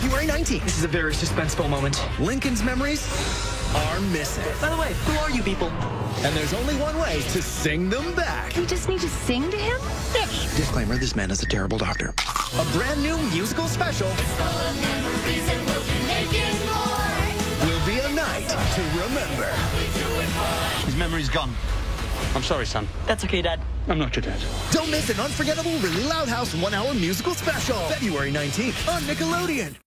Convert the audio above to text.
February 19th. This is a very suspenseful moment. Lincoln's memories are missing. By the way, who are you people? And there's only one way to sing them back. We just need to sing to him? Disclaimer, this man is a terrible doctor. A brand new musical special will be a night to remember. His memory's gone. I'm sorry, son. That's okay, Dad. I'm not your dad. Don't miss an unforgettable Really Loud House one-hour musical special. February 19th on Nickelodeon.